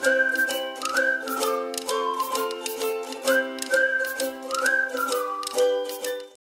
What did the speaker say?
Música